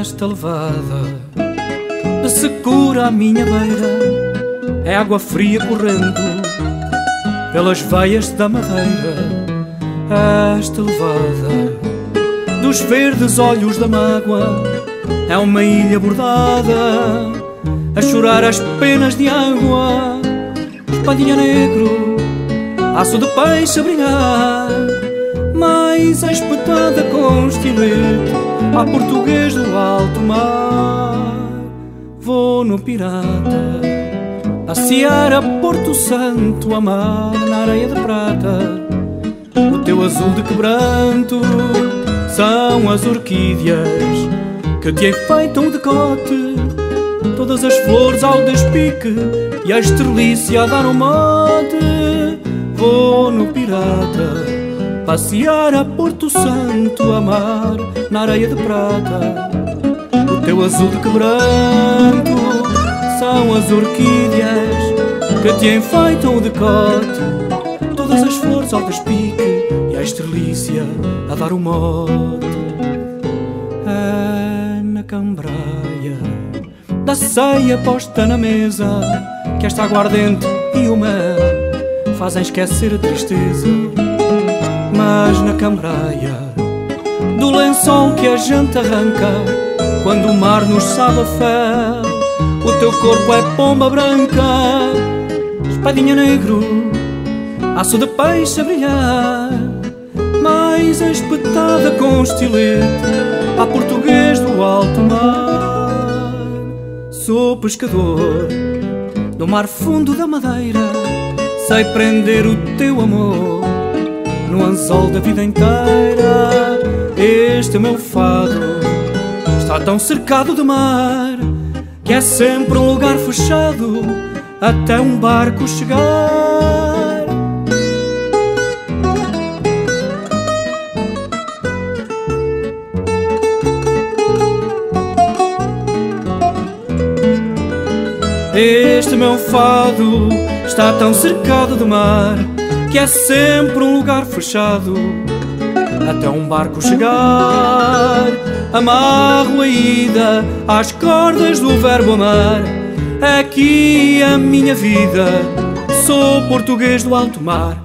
esta levada de secura à minha beira é água fria correndo pelas veias da madeira. Esta levada dos verdes olhos da mágoa é uma ilha bordada a chorar as penas de água. Espadinha negro, aço de peixe a brilhar, mais espetada com estilete, a português do alto mar. Vou no pirata, a Porto Santo, amar na areia de prata. O teu azul de quebranto são as orquídeas que te enfeitam o decote. Todas as flores ao despique e a estrelice a dar um mote. Vou no pirata, passear a Porto Santo, amar na areia de prata. O teu azul de quebranto são as orquídeas que te enfeitam o decote. Todas as flores ao despique e a estrelícia a dar o mote. É na cambraia da ceia posta na mesa que esta aguardente e o mel fazem esquecer a tristeza. Mas na cambraia do lençol que a gente arranca quando o mar nos sabe a. O teu corpo é pomba branca, espadinha negro, aço de peixe a brilhar, mais espetada com estilete, a português do alto mar. Sou pescador do mar fundo da madeira, sei prender o teu amor no anzol da vida inteira. Este meu fado está tão cercado de mar que é sempre um lugar fechado até um barco chegar. Este meu fado está tão cercado de mar que é sempre um lugar fechado até um barco chegar. Amarro a ida às cordas do verbo amar. Aqui a minha vida, sou português do alto mar.